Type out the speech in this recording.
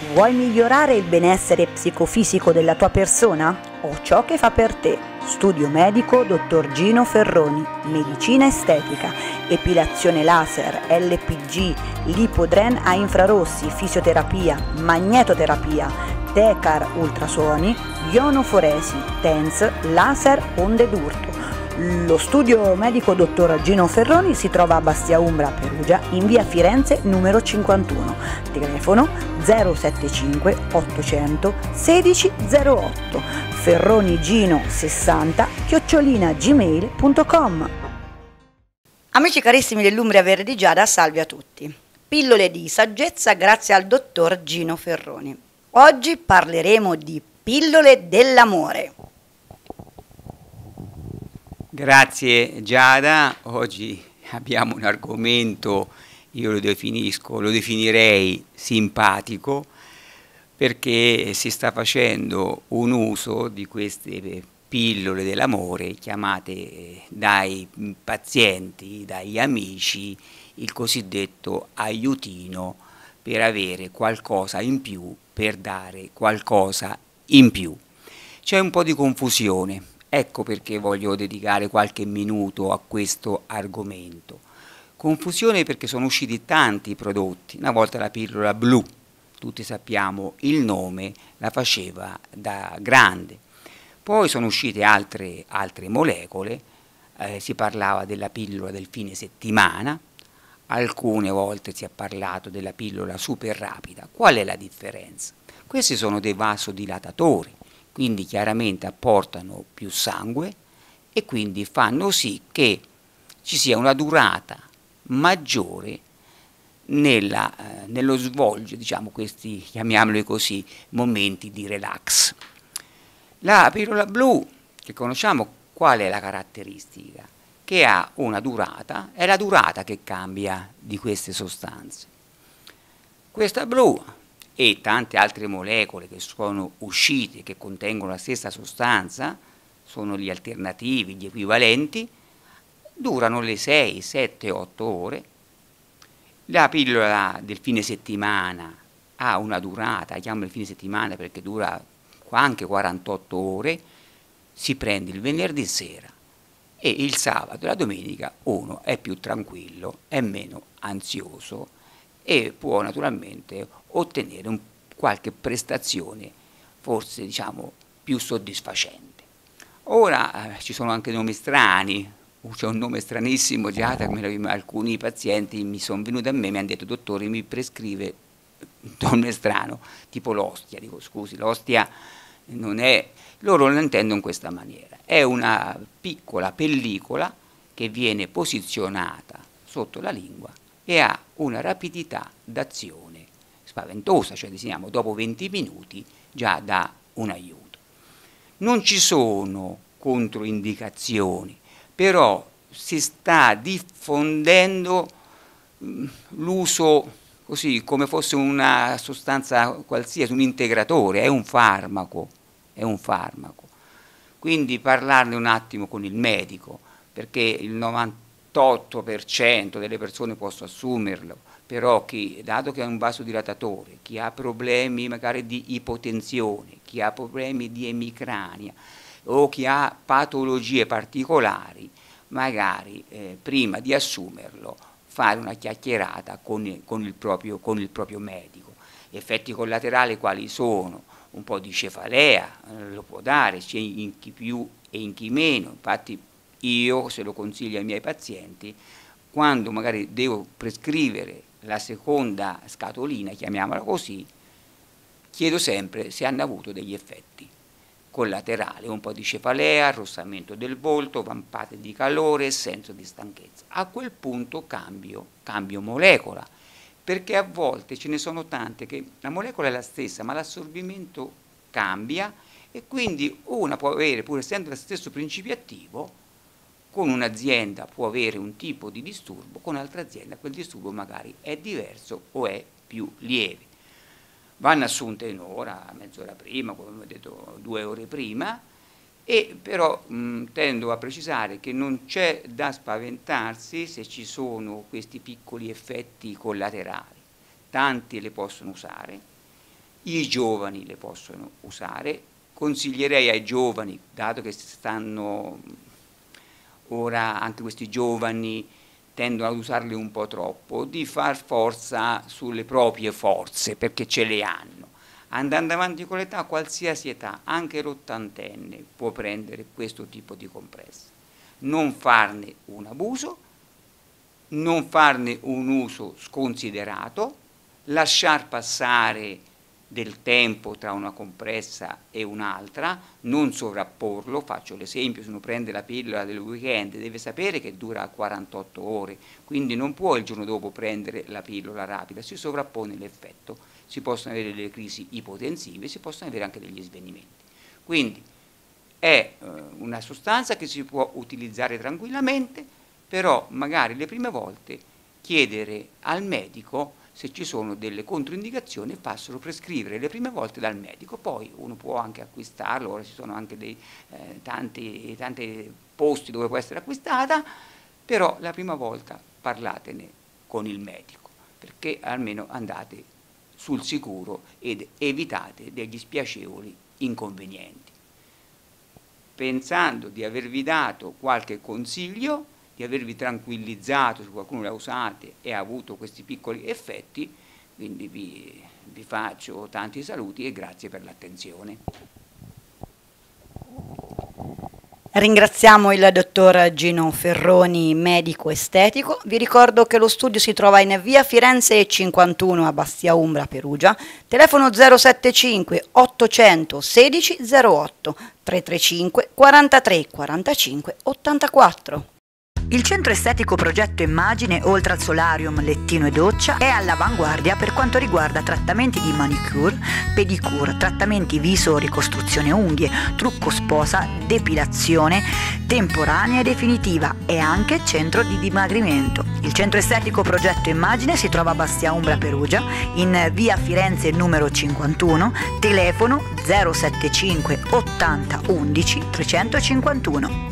Vuoi migliorare il benessere psicofisico della tua persona? Ho ciò che fa per te. Studio medico dottor Gino Ferroni, medicina estetica, epilazione laser, LPG, lipodren a infrarossi, fisioterapia, magnetoterapia, Tecar ultrasuoni, ionoforesi, TENS, laser, onde d'urto. Lo studio medico dottor Gino Ferroni si trova a Bastia Umbra, Perugia, in via Firenze numero 51. Telefono 075 800 1608. Ferroni Gino 60 chiocciolina gmail.com. Amici carissimi dell'Umbria Verdigiada, salve a tutti. Pillole di saggezza grazie al dottor Gino Ferroni. Oggi parleremo di pillole dell'amore. Grazie Giada, oggi abbiamo un argomento, io lo definisco, lo definirei simpatico, perché si sta facendo un uso di queste pillole dell'amore chiamate dai pazienti, dagli amici, il cosiddetto aiutino per avere qualcosa in più, per dare qualcosa in più. C'è un po' di confusione, ecco perché voglio dedicare qualche minuto a questo argomento. Confusione perché sono usciti tanti prodotti, una volta la pillola blu, tutti sappiamo il nome, la faceva da grande. Poi sono uscite altre, altre molecole, eh, si parlava della pillola del fine settimana, alcune volte si è parlato della pillola super rapida. Qual è la differenza? Questi sono dei vasodilatatori, quindi chiaramente apportano più sangue e quindi fanno sì che ci sia una durata maggiore nella, eh, nello svolgere, diciamo, questi, chiamiamoli così, momenti di relax. La pillola blu, che conosciamo, qual è la caratteristica? Che ha una durata, è la durata che cambia di queste sostanze. Questa blu e tante altre molecole che sono uscite, che contengono la stessa sostanza, sono gli alternativi, gli equivalenti, durano le 6, 7, 8 ore. La pillola del fine settimana ha una durata, chiamo il fine settimana perché dura anche 48 ore, si prende il venerdì sera e il sabato e la domenica uno è più tranquillo, è meno ansioso e può naturalmente ottenere un, qualche prestazione forse diciamo più soddisfacente. Ora eh, ci sono anche nomi strani, c'è un nome stranissimo, già alcuni pazienti mi sono venuti a me e mi hanno detto dottore mi prescrive un nome strano, tipo l'ostia, dico scusi, l'ostia non è, loro lo intendono in questa maniera, è una piccola pellicola che viene posizionata sotto la lingua e ha una rapidità d'azione spaventosa, cioè diciamo dopo 20 minuti già dà un aiuto. Non ci sono controindicazioni, però si sta diffondendo mm, l'uso così come fosse una sostanza qualsiasi, un integratore, è un farmaco, è un farmaco. Quindi parlarne un attimo con il medico, perché il 98% delle persone possono assumerlo, però chi, dato che è un vasodilatatore, chi ha problemi magari di ipotensione, chi ha problemi di emicrania, o chi ha patologie particolari, magari eh, prima di assumerlo fare una chiacchierata con, con, il proprio, con, il proprio, medico. Effetti collaterali quali sono? Un po' di cefalea, eh, lo può dare sia in chi più e in chi meno, infatti io se lo consiglio ai miei pazienti, quando magari devo prescrivere la seconda scatolina, chiamiamola così, chiedo sempre se hanno avuto degli effetti collaterale, un po' di cefalea, arrossamento del volto, vampate di calore senso di stanchezza. A quel punto cambio, cambio molecola, perché a volte ce ne sono tante che la molecola è la stessa, ma l'assorbimento cambia e quindi una può avere, pur essendo lo stesso principio attivo, con un'azienda può avere un tipo di disturbo, con un'altra azienda quel disturbo magari è diverso o è più lieve. Vanno assunte in ora, mezz'ora prima, come ho detto due ore prima, e però mh, tendo a precisare che non c'è da spaventarsi se ci sono questi piccoli effetti collaterali, tanti le possono usare, i giovani le possono usare, consiglierei ai giovani, dato che stanno ora anche questi giovani tendono ad usarle un po' troppo, di far forza sulle proprie forze, perché ce le hanno. Andando avanti con l'età, qualsiasi età, anche l'ottantenne, può prendere questo tipo di compressa. Non farne un abuso, non farne un uso sconsiderato, lasciar passare del tempo tra una compressa e un'altra, non sovrapporlo, faccio l'esempio, se uno prende la pillola del weekend deve sapere che dura 48 ore, quindi non può il giorno dopo prendere la pillola rapida, si sovrappone l'effetto, si possono avere delle crisi ipotensive, si possono avere anche degli svenimenti. Quindi è eh, una sostanza che si può utilizzare tranquillamente, però magari le prime volte chiedere al medico se ci sono delle controindicazioni fassero prescrivere le prime volte dal medico, poi uno può anche acquistarlo, ora ci sono anche dei, eh, tanti, tanti posti dove può essere acquistata, però la prima volta parlatene con il medico, perché almeno andate sul sicuro ed evitate degli spiacevoli inconvenienti. Pensando di avervi dato qualche consiglio, di avervi tranquillizzato se qualcuno la usate e ha avuto questi piccoli effetti, quindi vi, vi faccio tanti saluti e grazie per l'attenzione. Ringraziamo il dottor Gino Ferroni, medico estetico. Vi ricordo che lo studio si trova in via Firenze 51 a Bastia Umbra, Perugia. Telefono 075 816 08 335 43 45 84. Il centro estetico Progetto Immagine, oltre al solarium, lettino e doccia, è all'avanguardia per quanto riguarda trattamenti di manicure, pedicure, trattamenti viso, ricostruzione unghie, trucco sposa, depilazione temporanea e definitiva e anche centro di dimagrimento. Il centro estetico Progetto Immagine si trova a Bastia Umbra Perugia, in via Firenze numero 51, telefono 075 80 11 351.